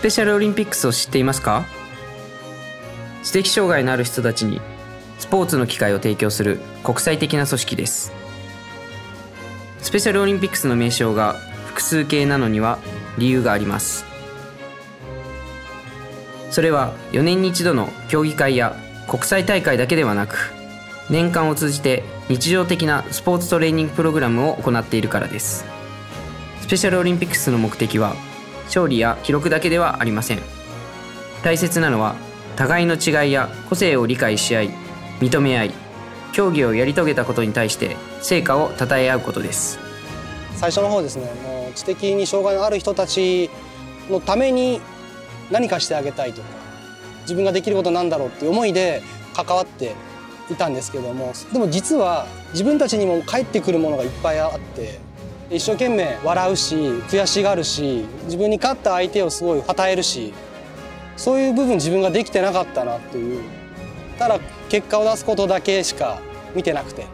スペシャルオリンピックスを知っていますか？知的障害のある人たちにスポーツの機会を提供する国際的な組織です。スペシャルオリンピックスの名称が複数形なのには理由があります。それは4年に一度の競技会や国際大会だけではなく年間を通じて日常的なスポーツトレーニングプログラムを行っているからです。スペシャルオリンピックスの目的は勝利や記録だけではありません。大切なのは互いの違いや個性を理解し合い認め合い競技をやり遂げたことに対して成果を称え合うことです。最初の方ですねもう知的に障害のある人たちのために何かしてあげたいとか自分ができることなんだろうっていう思いで関わっていたんですけどもでも実は自分たちにも返ってくるものがいっぱいあって一生懸命笑うし悔しがるし自分に勝った相手をすごい称えるしそういう部分自分ができてなかったなという。ただ結果を出すことだけしか見てなくて。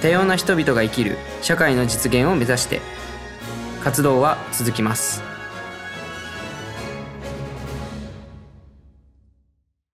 多様な人々が生きる社会の実現を目指して活動は続きます。